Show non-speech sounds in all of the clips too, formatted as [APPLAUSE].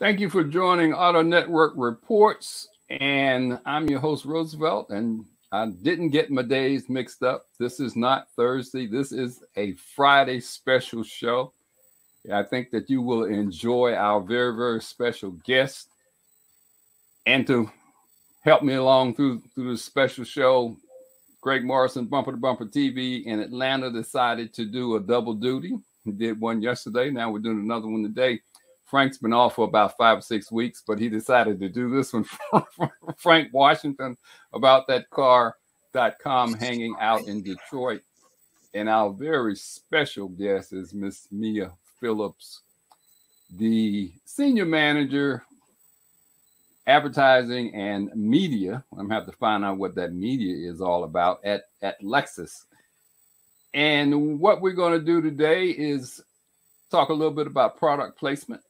Thank you for joining Auto Network Reports. And I'm your host, Roosevelt. And I didn't get my days mixed up. This is not Thursday. This is a Friday special show. I think that you will enjoy our very, very special guest. And to help me along through through this special show, Greg Morrison, Bumper to Bumper TV in Atlanta decided to do a double duty. He did one yesterday. Now we're doing another one today. Frank's been off for about five or six weeks, but he decided to do this one [LAUGHS] Frank Washington about that car.com hanging out in Detroit. And our very special guest is Miss Mia Phillips, the senior manager, advertising and media. I'm gonna have to find out what that media is all about at, at Lexus. And what we're going to do today is talk a little bit about product placement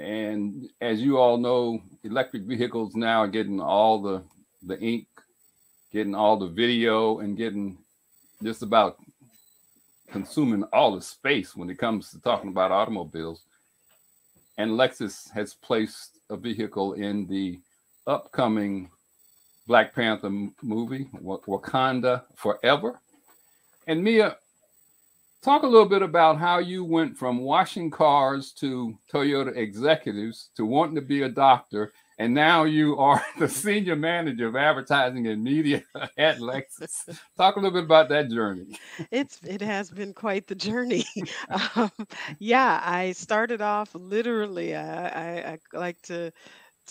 and as you all know, electric vehicles now are getting all the the ink, getting all the video, and getting just about consuming all the space when it comes to talking about automobiles. And Lexus has placed a vehicle in the upcoming Black Panther movie, Wakanda Forever. And Mia, Talk a little bit about how you went from washing cars to Toyota executives to wanting to be a doctor, and now you are [LAUGHS] the senior manager of advertising and media [LAUGHS] at Lexus. [LAUGHS] Talk a little bit about that journey. It's it has been quite the journey. um, yeah, I started off literally. I, I, I like to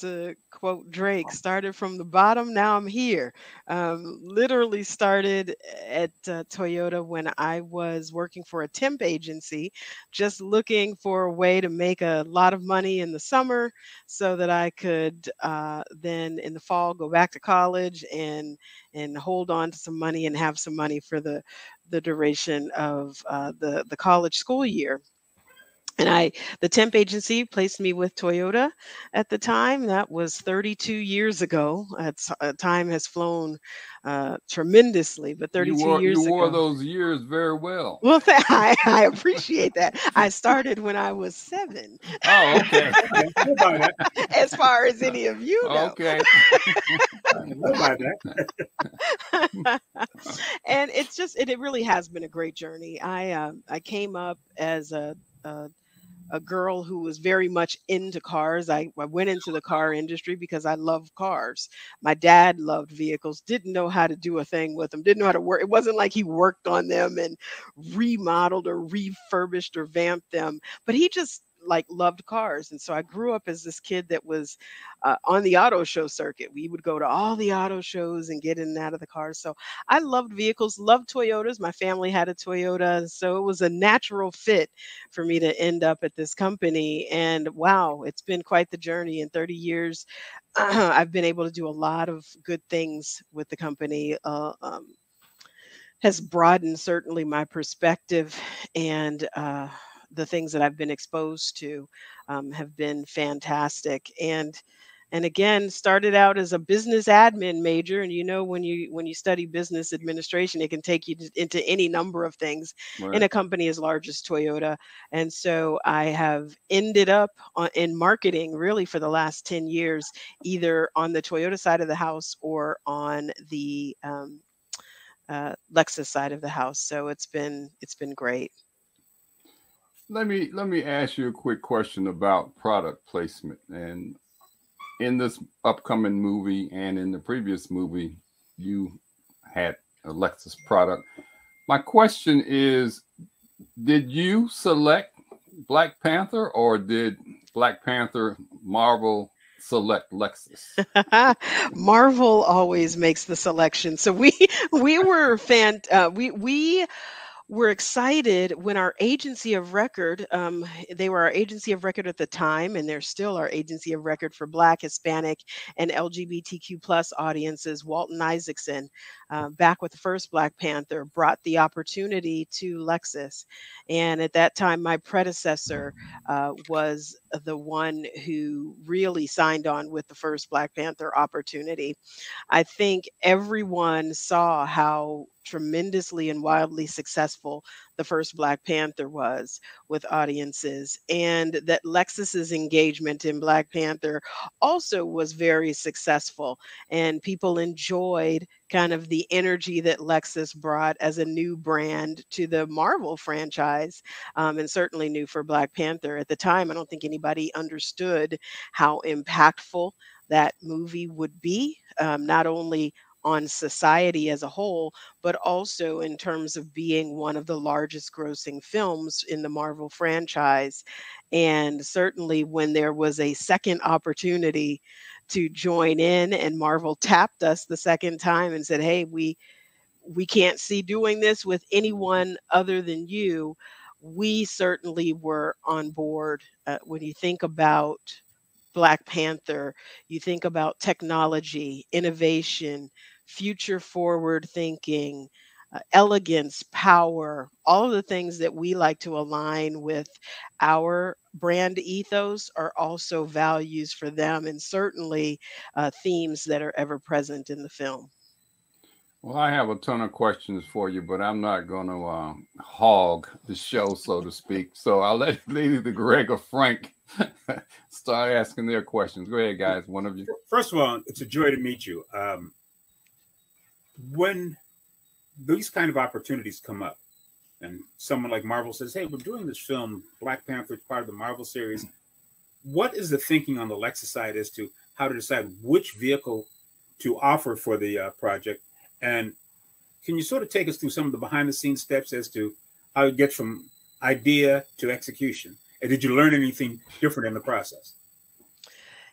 to quote Drake, started from the bottom, now I'm here. Um, literally started at uh, Toyota when I was working for a temp agency, just looking for a way to make a lot of money in the summer so that I could uh, then in the fall go back to college and and hold on to some money and have some money for the the duration of uh, the the college school year and I, the temp agency placed me with Toyota at the time. That was 32 years ago. It's, uh, time has flown uh, tremendously, but 32 you wore, years you wore those years very well. Well, [LAUGHS] th- I, I appreciate that. I started when I was seven. Oh, okay. [LAUGHS] as far as any of you know. Okay. [LAUGHS] and it's just it, it really has been a great journey. I um, I came up as a, a a girl who was very much into cars. I, I went into the car industry because I love cars. My dad loved vehicles, didn't know how to do a thing with them, didn't know how to work. It wasn't like he worked on them and remodeled or refurbished or vamped them, but he just like loved cars and so i grew up as this kid that was uh, on the auto show circuit. We would go to all the auto shows and get in and out of the cars so i loved vehicles loved toyotas. My family had a toyota so it was a natural fit for me to end up at this company and wow it's been quite the journey. In 30 years [CLEARS THROAT] i've been able to do a lot of good things with the company uh, um, has broadened certainly my perspective and uh, the things that I've been exposed to um, have been fantastic. And and again started out as a business admin major and you know when you when you study business administration it can take you to, into any number of things right. in a company as large as toyota and so i have ended up on, in marketing really for the last 10 years either on the toyota side of the house or on the um, uh, lexus side of the house so it's been it's been great let me let me ask you a quick question about product placement. And in this upcoming movie and in the previous movie, you had a Lexus product. My question is, did you select Black Panther or did Black Panther Marvel select Lexus? [LAUGHS] Marvel always makes the selection. So we [LAUGHS] we were fan uh, we we we're excited when our agency of record, um, they were our agency of record at the time, and they're still our agency of record for Black, Hispanic, and LGBTQ plus audiences. Walton Isaacson, uh, back with the first Black Panther, brought the opportunity to Lexus. And at that time, my predecessor uh, was the one who really signed on with the first Black Panther opportunity. I think everyone saw how tremendously and wildly successful the first Black Panther was with audiences, and that Lexus's engagement in Black Panther also was very successful, and people enjoyed kind of the energy that Lexus brought as a new brand to the Marvel franchise, um, and certainly new for Black Panther. At the time, I don't think anybody understood how impactful that movie would be, um, not only on society as a whole, but also in terms of being one of the largest grossing films in the Marvel franchise. And certainly when there was a second opportunity to join in and Marvel tapped us the second time and said, "Hey, we we can't see doing this with anyone other than you." We certainly were on board. Uh, when you think about Black Panther, you think about technology, innovation, future forward thinking, uh, elegance, power, all of the things that we like to align with our brand ethos are also values for them and certainly uh, themes that are ever present in the film. Well, I have a ton of questions for you, but I'm not going to uh, hog the show, so to speak. So I'll let [LAUGHS] either Greg or Frank [LAUGHS] start asking their questions. Go ahead, guys. One of you. First of all, it's a joy to meet you. Um, when these kind of opportunities come up, and someone like Marvel says, "Hey, we're doing this film, Black Panther, it's part of the Marvel series," what is the thinking on the Lexus side as to how to decide which vehicle to offer for the uh, project? And can you sort of take us through some of the behind-the-scenes steps as to how it gets from idea to execution? And did you learn anything different in the process?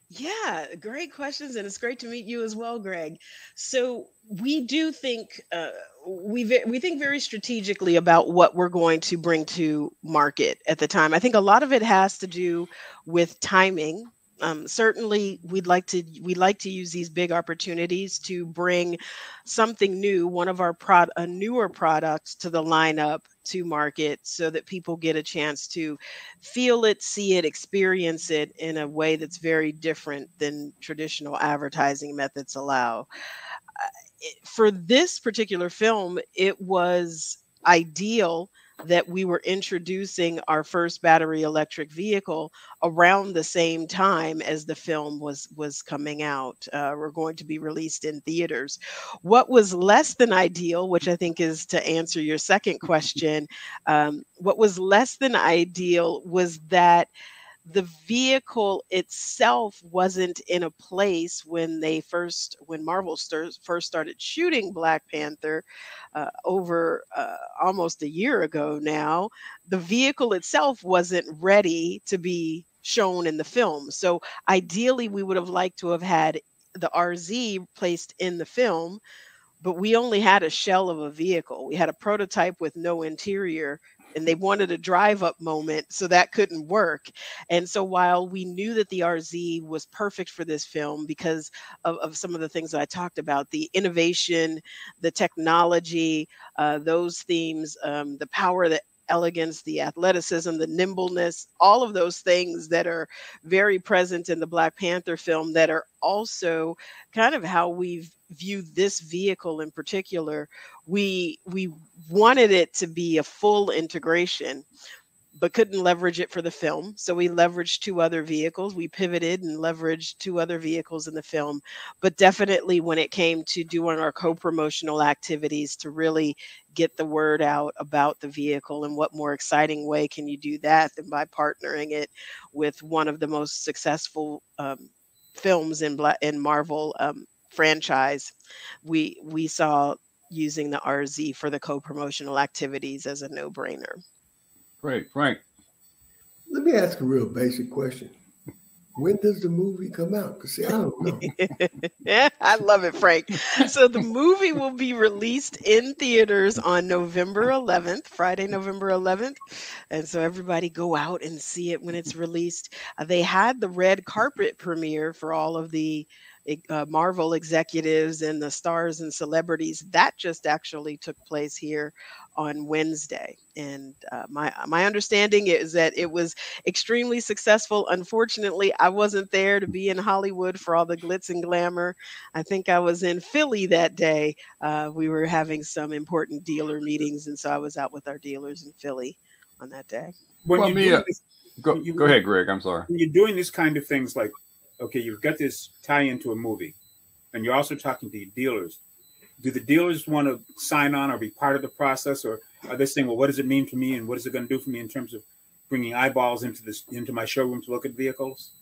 Yeah, great questions, and it's great to meet you as well, Greg. So we do think uh, we we think very strategically about what we're going to bring to market at the time. I think a lot of it has to do with timing. Um, certainly, we'd like to we'd like to use these big opportunities to bring something new, one of our prod a newer products to the lineup to market so that people get a chance to feel it, see it, experience it in a way that's very different than traditional advertising methods allow. Uh, for this particular film, it was ideal that we were introducing our first battery electric vehicle around the same time as the film was was coming out uh, we're going to be released in theaters. What was less than ideal which i think is to answer your second [LAUGHS] question um, what was less than ideal was that the vehicle itself wasn't in a place when they first when marvel st- first started shooting black panther uh, over uh, almost a year ago now the vehicle itself wasn't ready to be shown in the film. So ideally we would have liked to have had the rz placed in the film but we only had a shell of a vehicle. We had a prototype with no interior and they wanted a drive up moment so that couldn't work. And so while we knew that the rz was perfect for this film because of, of some of the things that i talked about the innovation the technology uh, those themes um, the power that elegance, the athleticism, the nimbleness, all of those things that are very present in the Black Panther film that are also kind of how we view this vehicle in particular. We we wanted it to be a full integration but couldn't leverage it for the film. So we leveraged two other vehicles. We pivoted and leveraged two other vehicles in the film. But definitely when it came to doing our co promotional activities to really get the word out about the vehicle, and what more exciting way can you do that than by partnering it with one of the most successful um, films in, in Marvel um, franchise? We, we saw using the RZ for the co promotional activities as a no brainer. Great, Frank. Let me ask a real basic question. When does the movie come out? Because see, I don't know. yeah, [LAUGHS] I love it, Frank. So the movie will be released in theaters on November 11th, Friday, November 11th, and so everybody go out and see it when it's released. Uh, they had the red carpet premiere for all of the uh, Marvel executives and the stars and celebrities. That just actually took place here on Wednesday, and uh, my my understanding is that it was extremely successful. Unfortunately, I wasn't there to be in Hollywood for all the glitz and glamour. I think I was in Philly that day. Uh, we were having some important dealer meetings, and so I was out with our dealers in Philly on that day. When well, Mia, this, go, you, go ahead, Greg. I'm sorry. When you're doing these kind of things, like okay, you've got this tie into a movie, and you're also talking to dealers do the dealers want to sign on or be part of the process, or are they saying, well, what does it mean for me, and what is it going to do for me in terms of bringing eyeballs into this into my showroom to look at vehicles?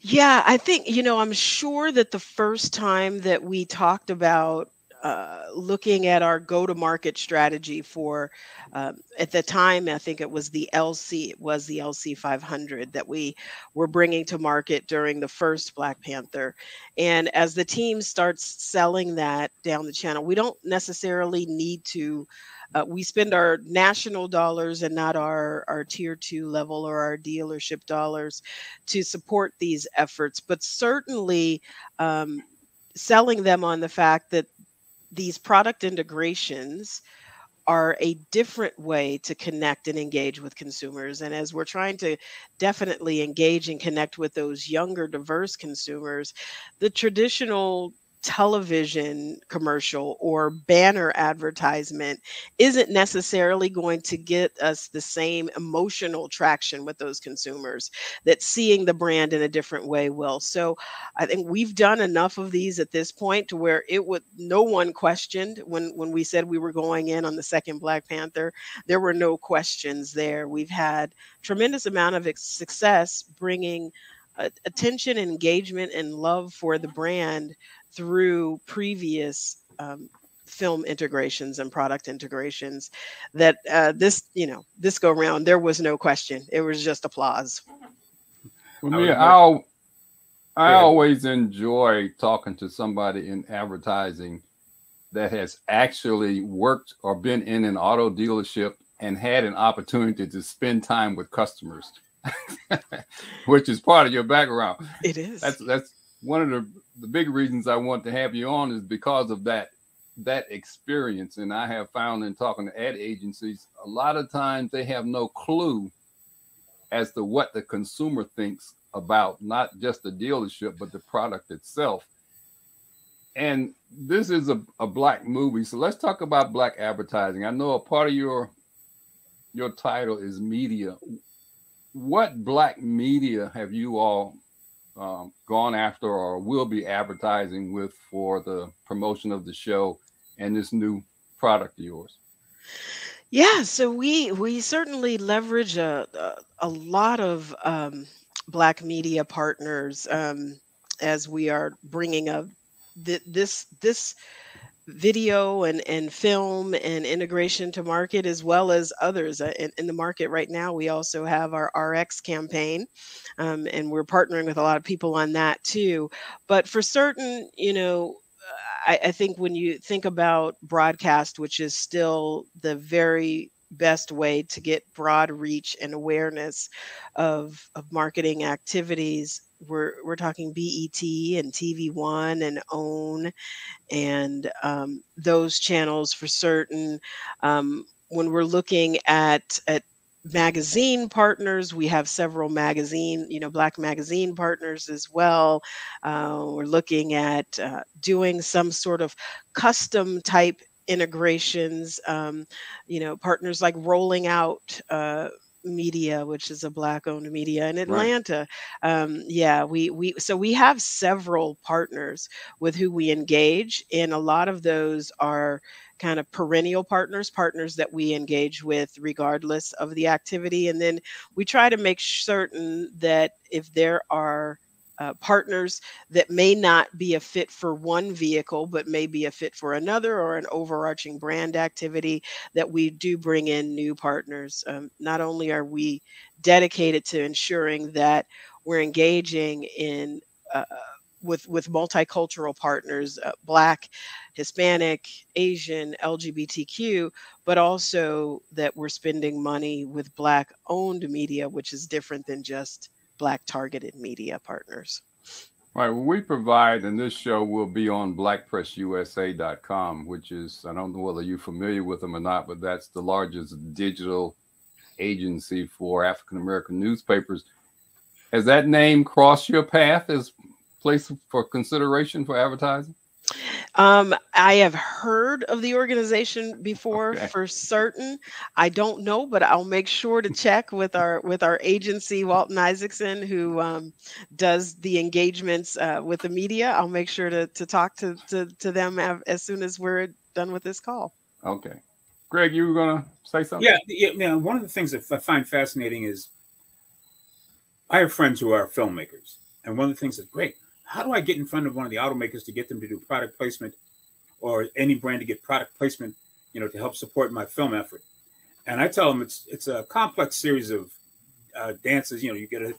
Yeah, I think you know, I'm sure that the first time that we talked about uh, looking at our go-to-market strategy for um, at the time i think it was the lc it was the lc 500 that we were bringing to market during the first black panther. And as the team starts selling that down the channel we don't necessarily need to uh, we spend our national dollars and not our our tier two level or our dealership dollars to support these efforts. But certainly um, selling them on the fact that these product integrations are a different way to connect and engage with consumers. And as we're trying to definitely engage and connect with those younger, diverse consumers, the traditional television commercial or banner advertisement isn't necessarily going to get us the same emotional traction with those consumers that seeing the brand in a different way will. So I think we've done enough of these at this point to where it would no one questioned when when we said we were going in on the second Black Panther, there were no questions there. We've had tremendous amount of success bringing uh, attention, engagement, and love for the brand through previous um, film integrations and product integrations that uh, this you know this go round there was no question. It was just applause. For me i i always enjoy talking to somebody in advertising that has actually worked or been in an auto dealership and had an opportunity to spend time with customers [LAUGHS] which is part of your background it is that's that's one of the the big reasons I want to have you on is because of that that experience. And I have found in talking to ad agencies, a lot of times they have no clue as to what the consumer thinks about not just the dealership, but the product itself. And this is a, a black movie. So let's talk about black advertising. I know a part of your your title is media. What black media have you all um, gone after or will be advertising with for the promotion of the show and this new product of yours? Yeah, so we we certainly leverage a a, a lot of um, black media partners um, as we are bringing a th- this this video and, and film and integration to market as well as others uh, in, in, the market right now we also have our rx campaign um, and we're partnering with a lot of people on that too. But for certain you know I, I think when you think about broadcast which is still the very best way to get broad reach and awareness of, of marketing activities we're we're talking BET and TV One and OWN and um, those channels for certain. Um, when we're looking at at magazine partners, we have several magazine, you know, Black magazine partners as well. Uh, we're looking at uh, doing some sort of custom type integrations. Um, you know, partners like rolling out. Uh, media which is a black owned media in atlanta right. um, yeah we we so we have several partners with who we engage and a lot of those are kind of perennial partners partners that we engage with regardless of the activity and then we try to make certain that if there are uh, partners that may not be a fit for one vehicle, but may be a fit for another or an overarching brand activity, that we do bring in new partners. Um, not only are we dedicated to ensuring that we're engaging in uh, with with multicultural partners, uh, Black, Hispanic, Asian, LGBTQ, but also that we're spending money with Black owned media, which is different than just black targeted media partners Right. Well, we provide, and this show will be on blackpressusa.com, which is, I don't know whether you're familiar with them or not, but that's the largest digital agency for African American newspapers. Has that name crossed your path as place for consideration for advertising? Um, I have heard of the organization before Okay. for certain. I don't know, but I'll make sure to check with our with our agency, Walton Isaacson, who um, does the engagements uh, with the media. I'll make sure to to talk to to, to them av- as soon as we're done with this call. Okay. Greg, you were going to say something? Yeah, yeah, yeah. One of the things that I find fascinating is I have friends who are filmmakers, and one of the things that's great. How do I get in front of one of the automakers to get them to do product placement, or any brand to get product placement, you know, to help support my film effort? And I tell them it's it's a complex series of uh, dances. You know, you get to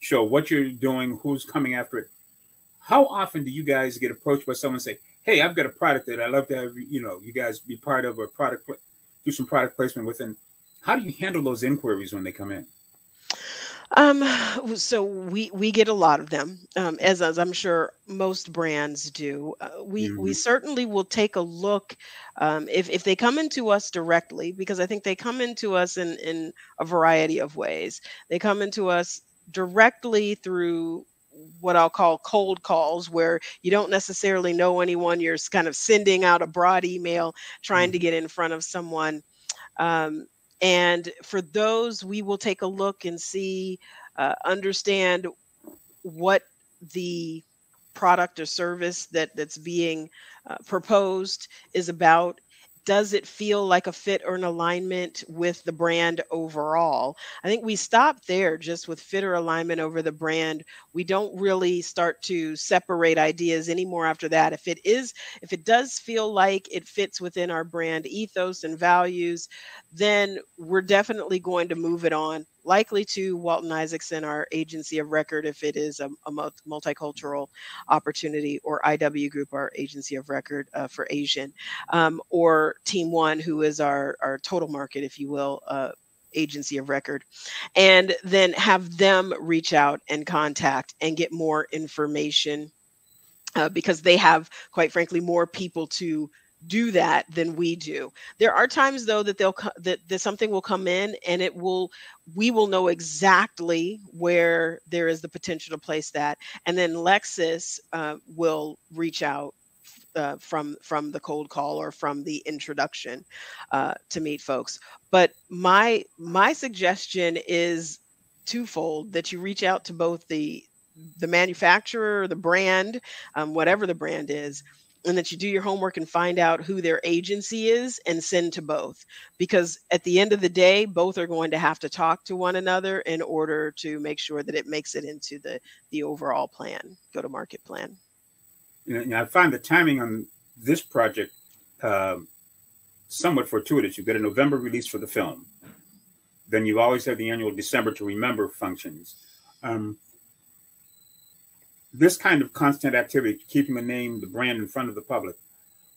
show what you're doing, who's coming after it. How often do you guys get approached by someone and say, "Hey, I've got a product that I'd love to have you know you guys be part of a product, do some product placement within." How do you handle those inquiries when they come in? Um, so we we get a lot of them, um, as as I'm sure most brands do. Uh, we we Mhm. certainly will take a look um, if if they come into us directly, because I think they come into us in in a variety of ways. They come into us directly through what I'll call cold calls, where you don't necessarily know anyone. You're s- kind of sending out a broad email, trying to get in front of someone. Um, and for those, we will take a look and see, uh, understand what the product or service that that's being uh, proposed is about. Does it feel like a fit or an alignment with the brand overall? I think we stop there just with fit or alignment over the brand. We don't really start to separate ideas anymore after that. If it is, if it does feel like it fits within our brand ethos and values, then we're definitely going to move it on, likely to Walton Isaacson, our agency of record, if it is a, a multicultural opportunity, or IW Group, our agency of record uh, for Asian, um, or Team One, who is our, our total market, if you will, uh, agency of record, and then have them reach out and contact and get more information uh, because they have, quite frankly, more people to do that than we do. There are times though that they'll that, that something will come in and it will we will know exactly where there is the potential to place that, and then Lexus uh, will reach out uh, from from the cold call or from the introduction uh, to meet folks. But my my suggestion is twofold: that you reach out to both the the manufacturer, the brand, um, whatever the brand is, and that you do your homework and find out who their agency is and send to both because at the end of the day both are going to have to talk to one another in order to make sure that it makes it into the the overall plan go to market plan You know, I find the timing on this project um, somewhat fortuitous. You've got a November release for the film, then you always have the annual December to remember functions. Um, this kind of constant activity, keeping the name, the brand in front of the public,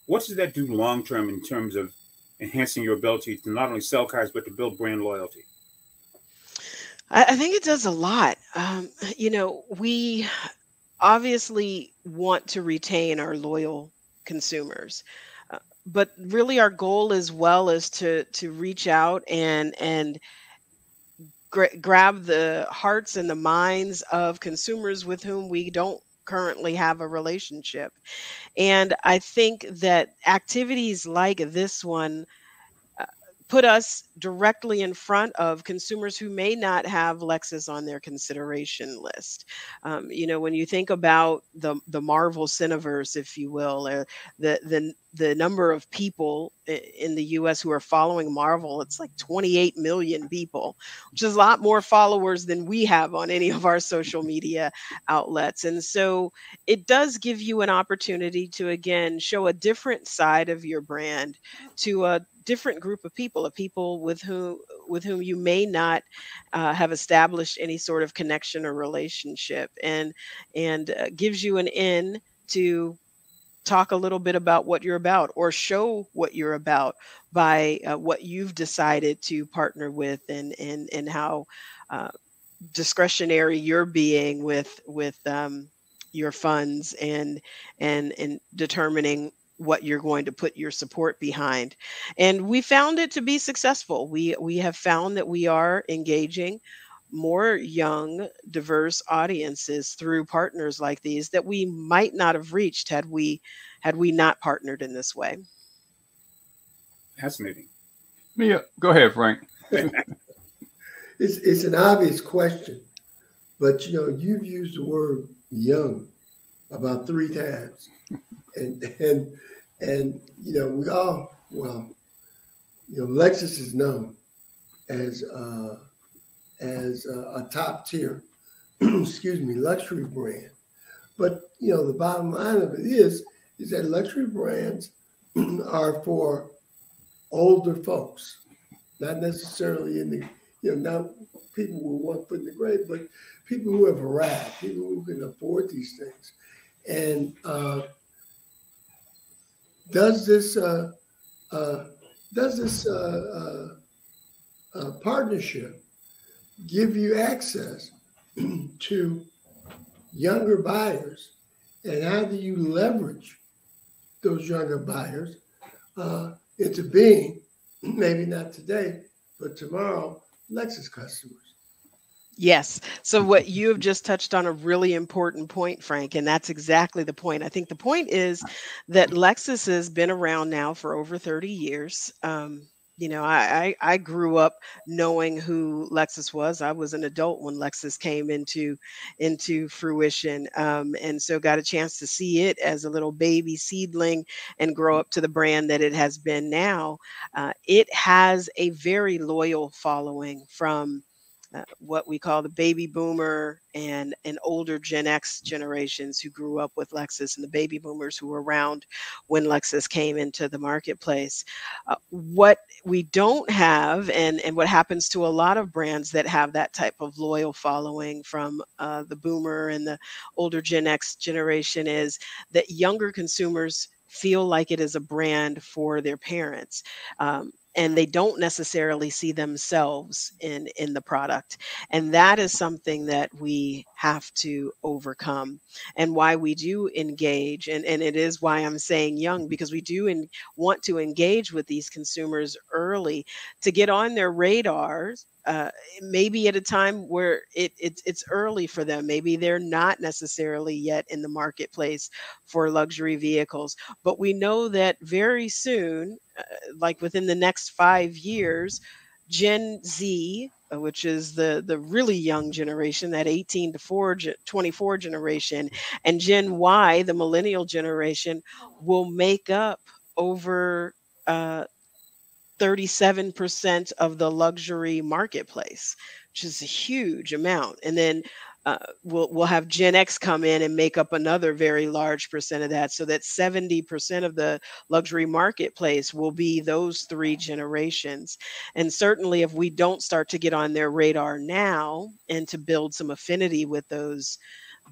what does that do long term in terms of enhancing your ability to not only sell cars but to build brand loyalty? I, think it does a lot. Um, you know, we obviously want to retain our loyal consumers, uh, but really our goal as well is to to reach out and and gra- grab the hearts and the minds of consumers with whom we don't currently have a relationship. And I think that activities like this one put us directly in front of consumers who may not have Lexus on their consideration list. Um, you know, when you think about the the Marvel Cineverse, if you will, or the the the number of people in the U.S. who are following Marvel, it's like 28 million people, which is a lot more followers than we have on any of our social media outlets. And so it does give you an opportunity to again show a different side of your brand to a different group of people, of people with whom with whom you may not uh, have established any sort of connection or relationship, and and uh, gives you an in to talk a little bit about what you're about or show what you're about by uh, what you've decided to partner with and and and how uh, discretionary you're being with with um, your funds and and and determining what you're going to put your support behind. And we found it to be successful. We we have found that we are engaging more young diverse audiences through partners like these that we might not have reached had we had we not partnered in this way. Fascinating. Mia go ahead frank. [LAUGHS] It's it's an obvious question but you know you've used the word young about three times and and and you know we all well you know lexus is known as uh as a, a top tier [CLEARS THROAT] excuse me luxury brand. But you know the bottom line of it is is that luxury brands [CLEARS THROAT] are for older folks not necessarily in the you know not people who want put in the grave but people who have arrived people who can afford these things. And uh, does this uh, uh, does this uh, uh, uh, partnership give you access [CLEARS THROAT] to younger buyers, and how do you leverage those younger buyers into being [CLEARS THROAT] maybe not today, but tomorrow Lexus customers? Yes. So, what [LAUGHS] you have just touched on a really important point, Frank, and that's exactly the point. I think the point is that Lexus has been around now for over 30 years. Um, you know, I, I, I grew up knowing who Lexus was. I was an adult when Lexus came into into fruition, um, and so got a chance to see it as a little baby seedling and grow up to the brand that it has been now. Uh, it has a very loyal following from uh, what we call the baby boomer and and older Gen X generations who grew up with Lexus and the baby boomers who were around when Lexus came into the marketplace. Uh, what we don't have, and and what happens to a lot of brands that have that type of loyal following from uh, the boomer and the older Gen X generation, is that younger consumers feel like it is a brand for their parents. Um, and they don't necessarily see themselves in in the product and that is something that we have to overcome and why we do engage and, and it is why i'm saying young because we do and want to engage with these consumers early to get on their radars uh, maybe at a time where it, it, it's early for them. Maybe they're not necessarily yet in the marketplace for luxury vehicles. But we know that very soon, like within the next five years, Gen Z, uh, which is the the really young generation, that 18 to 4, 24 generation, and Gen Y, the millennial generation, will make up over uh, 37% of the luxury marketplace, which is a huge amount. And then uh, we'll we'll have Gen X come in and make up another very large percent of that, so that 70% of the luxury marketplace will be those three generations. And certainly, if we don't start to get on their radar now and to build some affinity with those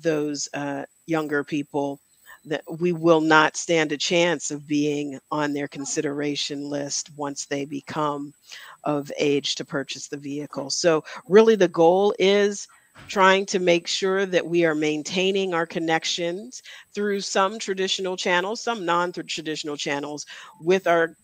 those uh, younger people, that we will not stand a chance of being on their consideration list once they become of age to purchase the vehicle. So, really, the goal is trying to make sure that we are maintaining our connections through some traditional channels, some non traditional channels with our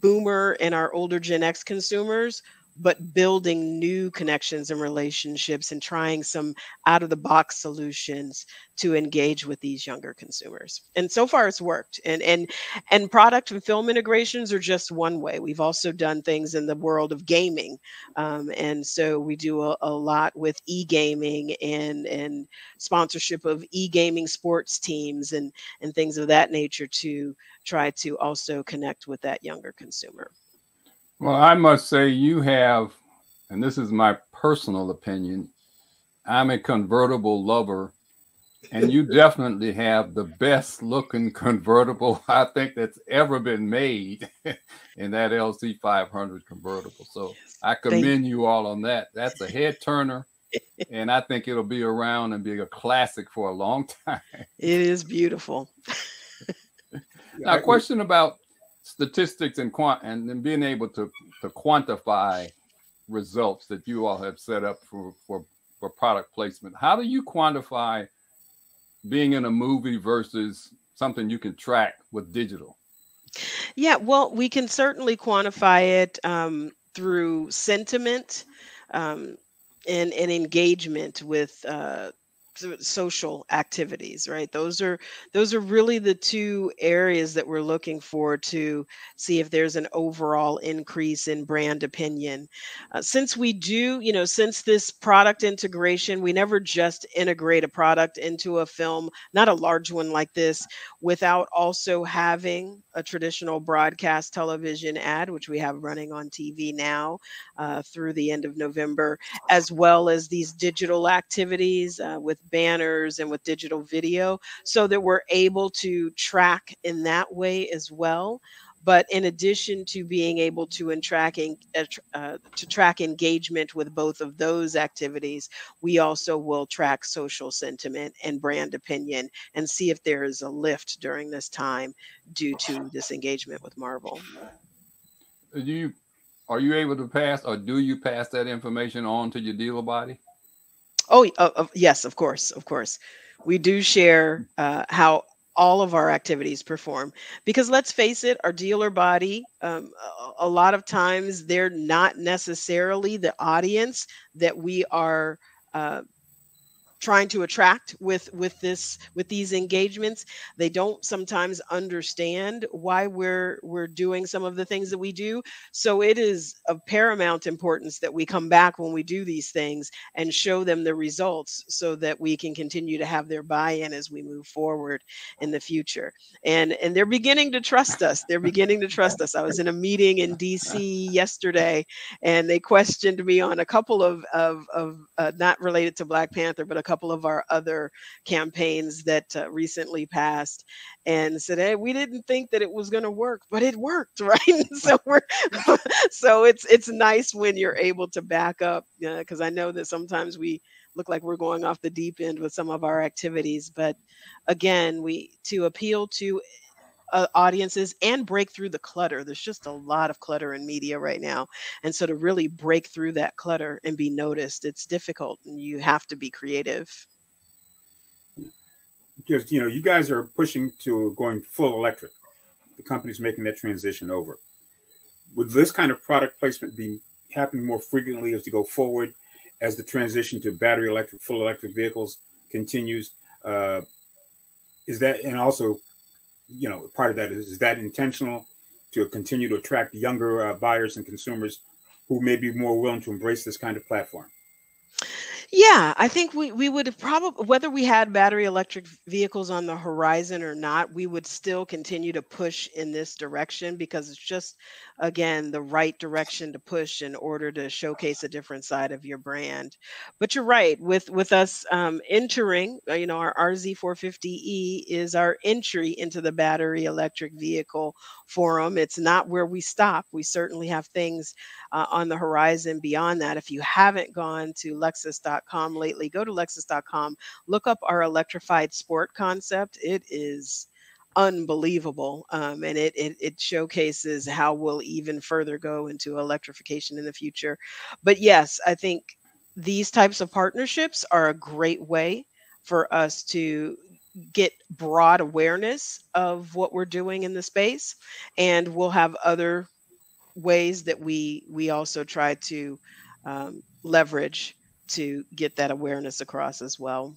boomer and our older Gen X consumers but building new connections and relationships and trying some out of the box solutions to engage with these younger consumers. And so far it's worked. And and and product and film integrations are just one way. We've also done things in the world of gaming um, and so we do a, a lot with e-gaming and and sponsorship of e-gaming sports teams and and things of that nature to try to also connect with that younger consumer well, I must say, you have, and this is my personal opinion, I'm a convertible lover, and you [LAUGHS] definitely have the best looking convertible [LAUGHS] I think that's ever been made [LAUGHS] in that LC 500 convertible. So I commend you all on that. That's a head turner. and I think it'll be around and be a classic for a long time. It is beautiful. now, question about statistics and quant and, and being able to to quantify results that you all have set up for for for product placement how do you quantify being in a movie versus something you can track with digital? Yeah, well, we can certainly quantify it um, through sentiment um, and, and engagement with uh, social activities right? Those are those are really the two areas that we're looking for to see if there's an overall increase in brand opinion. Uh, since we do you know since this product integration we never just integrate a product into a film not a large one like this without also having a traditional broadcast television ad which we have running on tv now uh, through the end of november as well as these digital activities uh, with banners and with digital video so that we're able to track in that way as well. But in addition to being able to and tracking uh, uh, to track engagement with both of those activities we also will track social sentiment and brand opinion and see if there is a lift during this time due to this engagement with marvel. Do you are you able to pass or do you pass that information on to your dealer body Oh, uh, yes, of course, of course. We do share uh, how all of our activities perform because let's face it our dealer body um, a, a lot of times they're not necessarily the audience that we are uh, trying to attract with with this with these engagements. They don't sometimes understand why we're we're doing some of the things that we do. So it is of paramount importance that we come back when we do these things and show them the results so that we can continue to have their buy-in as we move forward in the future. And and they're beginning to trust us. They're beginning to trust us. I was in a meeting in dc yesterday and they questioned me on a couple of of, of uh, not related to black panther but a couple of our other campaigns that uh, recently passed and said hey we didn't think that it was going to work but it worked [LAUGHS] right? So we're [LAUGHS] so it's it's nice when you're able to back up because uh, i know that sometimes we look like we're going off the deep end with some of our activities but again we to appeal to uh, audiences and break through the clutter. There's just a lot of clutter in media right now. And so to really break through that clutter and be noticed, it's difficult and you have to be creative. Because, you know, you guys are pushing to going full electric. The company's making that transition over. Would this kind of product placement be happening more frequently as you go forward, as the transition to battery electric, full electric vehicles continues? Uh, is that, and also you know, part of that is, is that intentional to continue to attract younger uh, buyers and consumers who may be more willing to embrace this kind of platform? Yeah, I think we, we would have probably, whether we had battery electric vehicles on the horizon or not, we would still continue to push in this direction because it's just, again, the right direction to push in order to showcase a different side of your brand. But you're right, with with us um, entering, uh, you know, our RZ450E is our entry into the battery electric vehicle forum. It's not where we stop. We certainly have things uh, on the horizon beyond that. If you haven't gone to Lexus.com lately, go to Lexus.com, look up our electrified sport concept. It is unbelievable um, and it, it, it showcases how we'll even further go into electrification in the future but yes i think these types of partnerships are a great way for us to get broad awareness of what we're doing in the space and we'll have other ways that we we also try to um, leverage to get that awareness across as well.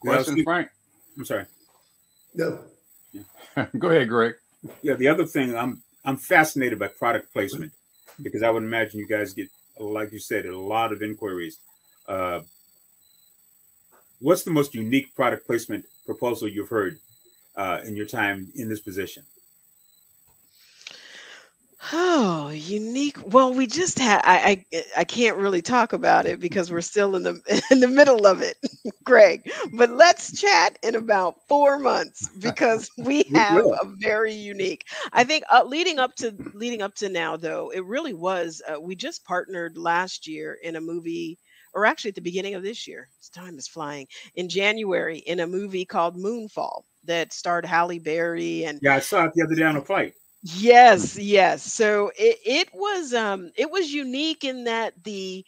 Question frank? I'm sorry. No. [LAUGHS] Go ahead greg. Yeah the other thing i'm i'm fascinated by product placement because i would imagine you guys get like you said a lot of inquiries. Uh, what's the most unique product placement proposal you've heard uh, in your time in this position? Oh, unique. Well, we just had I, I I can't really talk about it because we're still in the [LAUGHS] in the middle of it, [LAUGHS] Greg. But let's chat in about 4 months [LAUGHS] because we have a very unique. I think uh, leading up to leading up to now though, it really was uh, we just partnered last year in a movie or actually at the beginning of this year. Time is flying. In January, in a movie called Moonfall that starred Halle Berry and yeah, I saw it the other day on a flight. Yes, yes. So it, it was um it was unique in that the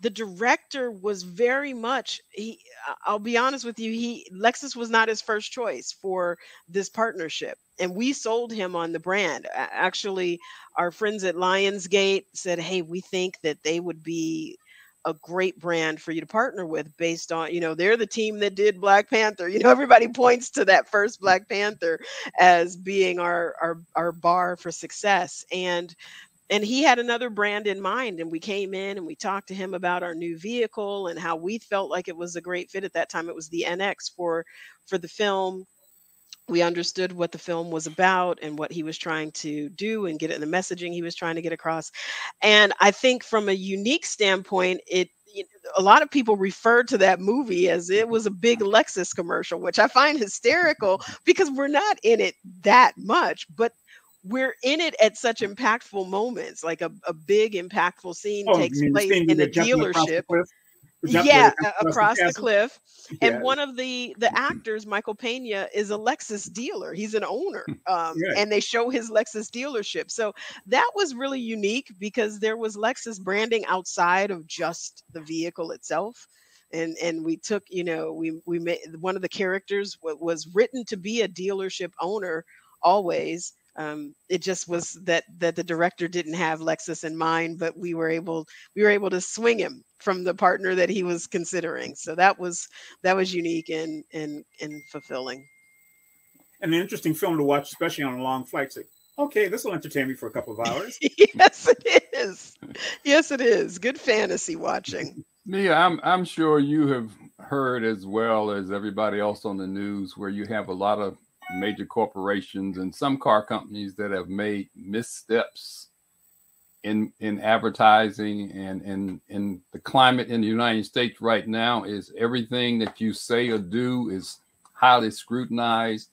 the director was very much he I'll be honest with you he Lexus was not his first choice for this partnership and we sold him on the brand actually our friends at Lionsgate said hey we think that they would be a great brand for you to partner with based on you know they're the team that did black panther you know [LAUGHS] everybody points to that first black panther as being our our, our bar for success. And and he had another brand in mind and we came in and we talked to him about our new vehicle and how we felt like it was a great fit at that time. It was the nx for for the film we understood what the film was about and what he was trying to do and get in the messaging he was trying to get across and i think from a unique standpoint it a lot of people refer to that movie as it was a big Lexus commercial, which I find hysterical because we're not in it that much, but we're in it at such impactful moments. Like a, a big impactful scene oh, takes place in a dealership. Yeah, across, the, the cliff. And one of the the actors, Michael Pena, is a Lexus dealer. He's an owner, [LAUGHS] um, yeah. and they show his Lexus dealership. So that was really unique because there was Lexus branding outside of just the vehicle itself and and we took you know we we made one of the characters was written to be a dealership owner always um, it just was that that the director didn't have Lexus in mind, but we were able we were able to swing him from the partner that he was considering. So that was that was unique and and and fulfilling. And an interesting film to watch, especially on a long flight. Like, okay, this will entertain me for a couple of hours. [LAUGHS] yes, it is. Yes, it is. Good fantasy watching. Mia, I'm I'm sure you have heard as well as everybody else on the news where you have a lot of major corporations and some car companies that have made missteps in in advertising and in in the climate in the United States right now is everything that you say or do is highly scrutinized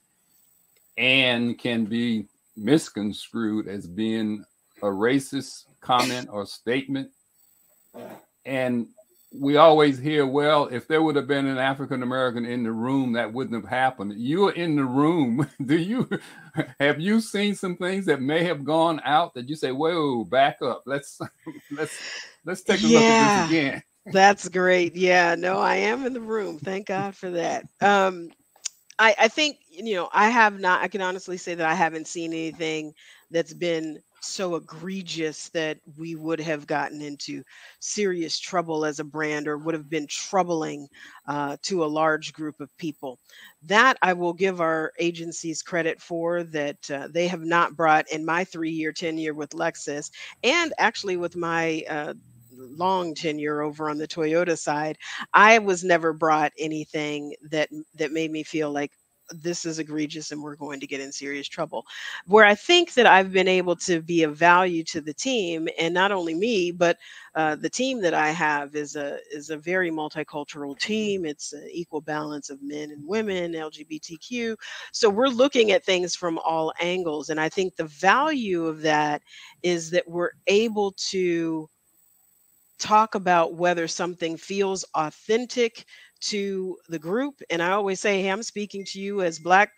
and can be misconstrued as being a racist comment or statement. And we always hear, well, if there would have been an African American in the room, that wouldn't have happened. You're in the room. [LAUGHS] Do you [LAUGHS] have you seen some things that may have gone out that you say, whoa, back up. Let's [LAUGHS] let's let's take a yeah, look at this again. That's great. Yeah, no, I am in the room. Thank God for that. Um I, I think you know I have not. I can honestly say that I haven't seen anything that's been so egregious that we would have gotten into serious trouble as a brand or would have been troubling uh, to a large group of people. That I will give our agencies credit for, that uh, they have not brought in my three year tenure with Lexus and actually with my uh, long tenure over on the Toyota side, I was never brought anything that that made me feel like this is egregious and we're going to get in serious trouble. Where I think that I've been able to be of value to the team, and not only me, but uh, the team that I have is a is a very multicultural team. It's an equal balance of men and women, LGBTQ. So we're looking at things from all angles, and I think the value of that is that we're able to talk about whether something feels authentic to the group. And I always say, hey, I'm speaking to you as Black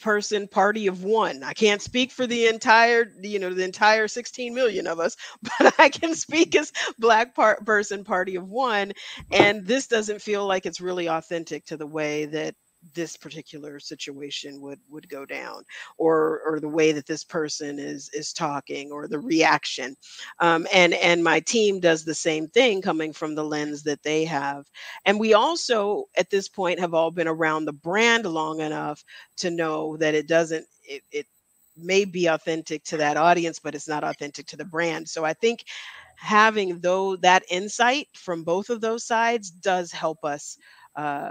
person party of one. I can't speak for the entire, you know, the entire 16 million of us, [LAUGHS] but I can speak as black part person party of one. And this doesn't feel like it's really authentic to the way that this particular situation would would go down or or the way that this person is is talking or the reaction. Um, and and my team does the same thing coming from the lens that they have. And we also at this point have all been around the brand long enough to know that it doesn't it, it may be authentic to that audience but it's not authentic to the brand. So i think having though that insight from both of those sides does help us uh,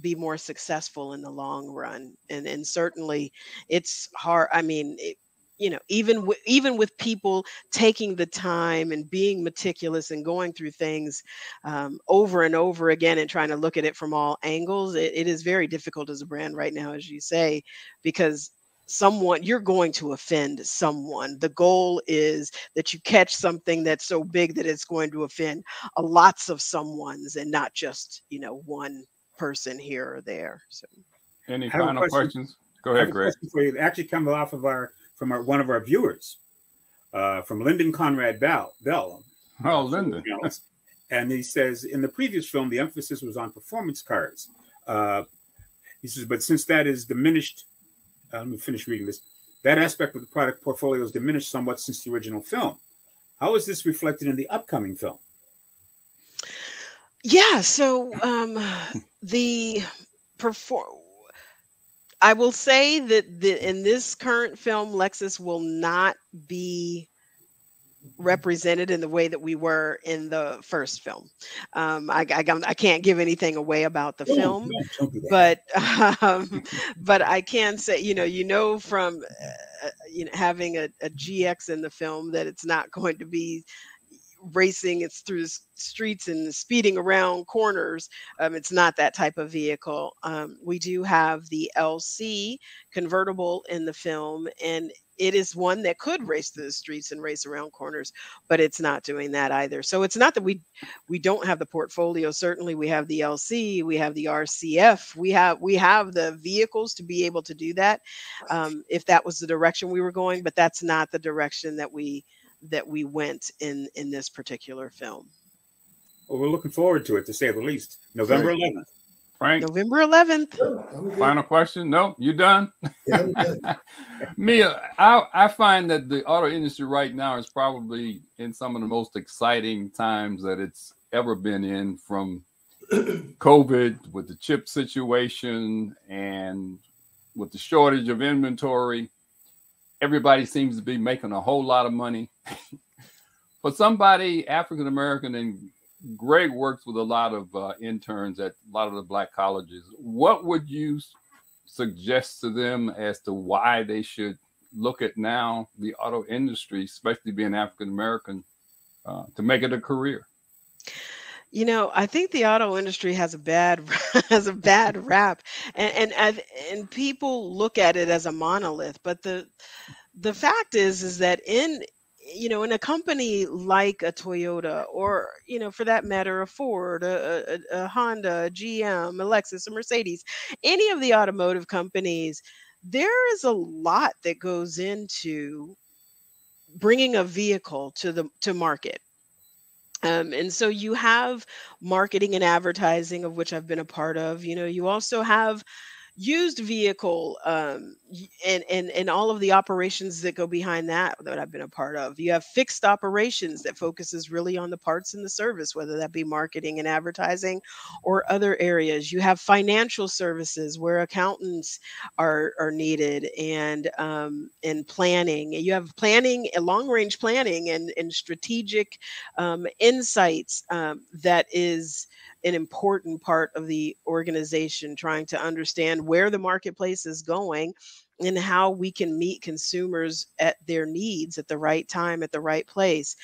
be more successful in the long run and and certainly it's hard i mean it, you know even with even with people taking the time and being meticulous and going through things um, over and over again and trying to look at it from all angles it, it is very difficult as a brand right now as you say because someone you're going to offend someone. The goal is that you catch something that's so big that it's going to offend a lots of someone's and not just you know one person here or there. So, any final questions? Go ahead, Greg. For you. It actually comes off of our from our one of our viewers, uh, from Lyndon Conrad Bell. Bell. Oh, Lyndon. and he says in the previous film the emphasis was on performance cars. Uh, he says, but since that is diminished, uh, let me finish reading this. That aspect of the product portfolio has diminished somewhat since the original film. How is this reflected in the upcoming film? Yeah, so um, the perform. I will say that the, in this current film, Lexus will not be represented in the way that we were in the first film. Um, I, I, I, can't give anything away about the film, but um, [LAUGHS] but I can say, you know, you know from uh, you know having a, a GX in the film that it's not going to be racing it's through the streets and speeding around corners um, it's not that type of vehicle um, we do have the lc convertible in the film and it is one that could race through the streets and race around corners but it's not doing that either. So it's not that we we don't have the portfolio certainly we have the lc we have the rcf we have we have the vehicles to be able to do that um, if that was the direction we were going but that's not the direction that we that we went in in this particular film. Well, we're looking forward to it, to say the least. November 11th. Frank. November 11th. Final question. No, you done? Yeah, [LAUGHS] Mia, I, I find that the auto industry right now is probably in some of the most exciting times that it's ever been in from [CLEARS THROAT] COVID with the chip situation and with the shortage of inventory everybody seems to be making a whole lot of money. [LAUGHS] For somebody African American and Greg works with a lot of uh, interns at a lot of the black colleges. What would you suggest to them as to why they should look at now the auto industry, especially being African American, uh, to make it a career? You know, I think the auto industry has a bad [LAUGHS] has a bad rap, and and and people look at it as a monolith. But the the fact is is that in you know in a company like a Toyota or you know for that matter a Ford, a, a, a Honda, a GM, a Lexus, a Mercedes, any of the automotive companies, there is a lot that goes into bringing a vehicle to the to market um, and so you have marketing and advertising, of which I've been a part of. You know, you also have used vehicle um, and, and and all of the operations that go behind that that I've been a part of. You have fixed operations that focuses really on the parts and the service, whether that be marketing and advertising or other areas. You have financial services where accountants are are needed and um, and planning. You have planning, long range planning, and and strategic um, insights um, that is an important part of the organization, trying to understand where the marketplace is going and how we can meet consumers at their needs at the right time, at the right place.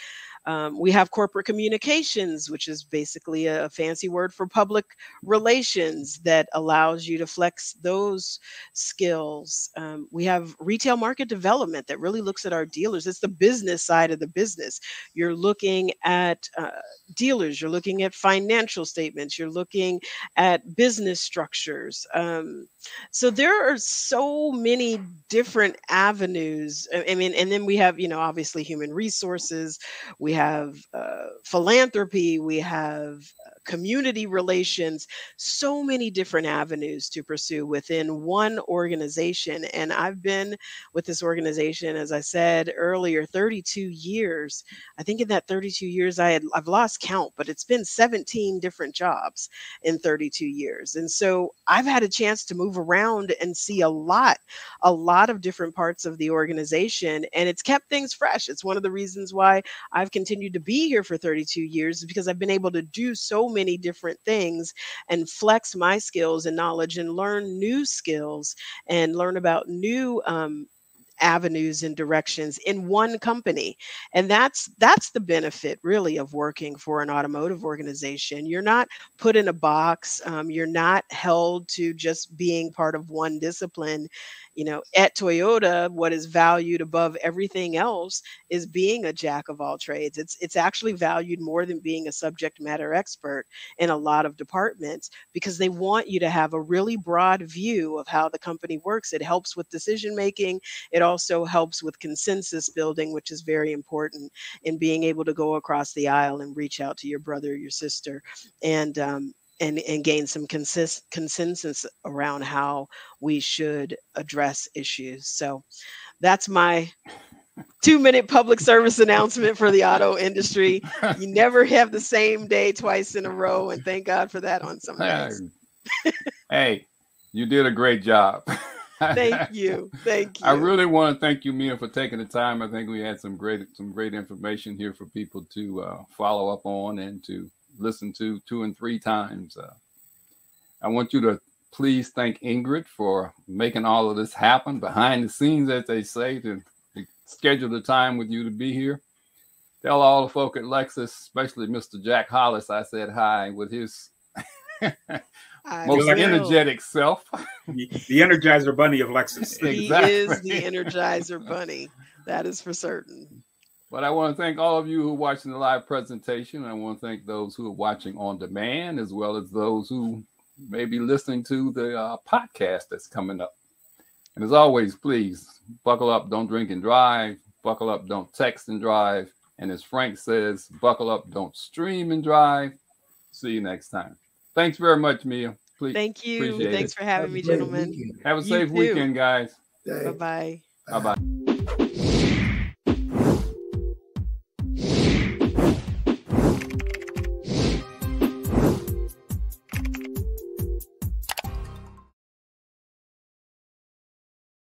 Um, we have corporate communications, which is basically a fancy word for public relations that allows you to flex those skills. Um, we have retail market development that really looks at our dealers. It's the business side of the business. You're looking at uh, dealers, you're looking at financial statements, you're looking at business structures. Um, so there are so many different avenues. I mean, and then we have, you know, obviously human resources. We have uh, philanthropy, we have uh, community relations, so many different avenues to pursue within one organization. And I've been with this organization, as I said earlier, 32 years. I think in that 32 years, I had I've lost count, but it's been 17 different jobs in 32 years. And so I've had a chance to move around and see a lot, a lot of different parts of the organization, and it's kept things fresh. It's one of the reasons why I've continued to be here for 32 years because I've been able to do so many different things and flex my skills and knowledge and learn new skills and learn about new um, avenues and directions in one company and that's that's the benefit really of working for an automotive organization. You're not put in a box um, you're not held to just being part of one discipline. You know at toyota what is valued above everything else is being a jack of all trades. It's it's actually valued more than being a subject matter expert in a lot of departments because they want you to have a really broad view of how the company works. It helps with decision making it also helps with consensus building, which is very important in being able to go across the aisle and reach out to your brother, your sister, and um, and and gain some consist, consensus around how we should address issues. So that's my two minute public service announcement for the auto industry. [LAUGHS] You never have the same day twice in a row, and thank God for that on some days. hey, you did a great job. [LAUGHS] thank [LAUGHS] you. Thank you. I really want to thank you, Mia, for taking the time. I think we had some great some great information here for people to uh, follow up on and to listen to two and three times. Uh, I want you to please thank Ingrid for making all of this happen behind the scenes, as they say, to, to schedule the time with you to be here. Tell all the folk at Lexus, especially Mr. Jack Hollis, I said hi with his [LAUGHS] most energetic self. the, the Energizer Bunny of Lexus. He is the Energizer Bunny. That is for certain. But I want to thank all of you who are watching the live presentation. I want to thank those who are watching on demand, as well as those who may be listening to the uh, podcast that's coming up. And as always, please buckle up, don't drink and drive. Buckle up, don't text and drive. And as Frank says, buckle up, don't stream and drive. See you next time. Thanks very much, Mia. Please, Thank you. Thanks it. for having me, gentlemen. Have a safe weekend, guys. Bye bye. Bye bye.